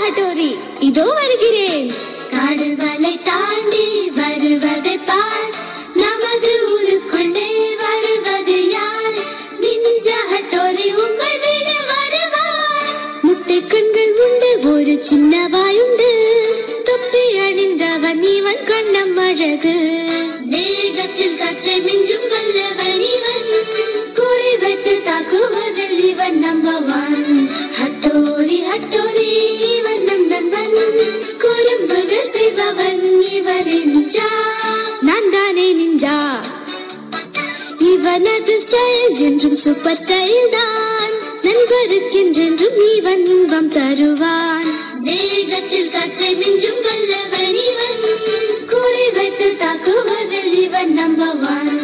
Hattori இதோ வருகிறேன். காடுகளை தாண்டி வருவதை பார். நமது ஊருக்குள்ளே வருவது யார்? நிஞ்ச ஹட்டோரி உங்கள் வீடு வருவார். முட்டை கண்கள் உண்டு ஒரு சின்ன வாயுண்டு தொப்பி அணிந்தவன் இவன் கண்ணம் அழகு. வேகத்தில் காற்றை மிஞ்சும் வல்லவன் இவன். குறி வைத்து தாக்குவதில் இவன் நம்பவான். இவனது ஸ்டைல் என்றும் சூப்பர் ஸ்டைல் தான். நண்பருக்கென்றென்றும் இவன் இன்பம் தருவான். வேகத்தில் காற்றை மிஞ்சும் வல்லவன் இவன். குறி வைத்து தாக்குவதில் இவன் நம்பர் ஒன்